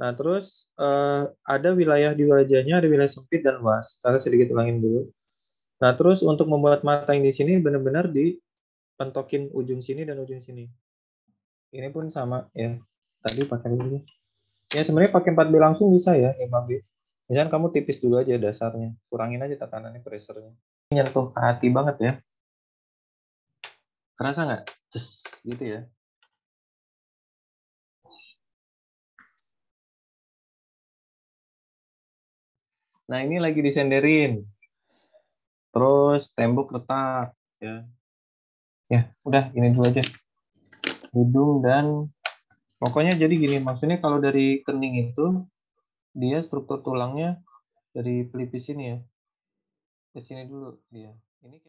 Nah, terus uh, ada wilayah di wajahnya, ada wilayah sempit dan luas. Saya sedikit ulangin dulu. Nah, terus untuk membuat mata yang di sini benar-benar dipentokin ujung sini dan ujung sini. Ini pun sama ya. Tadi pakai ini. Ya sebenarnya pakai 4B langsung bisa ya 5B. Misalnya kamu tipis dulu aja dasarnya. Kurangin aja tekanannya, pressure-nya. Nyentuh hati banget ya. Kerasa nggak? Cus, gitu ya. Nah, ini lagi disenderin. Terus tembok retak ya. Ya, udah ini dulu aja. Hidung dan pokoknya jadi gini, maksudnya kalau dari kening itu dia struktur tulangnya dari pelipis ini ya. Ke sini dulu dia. Ini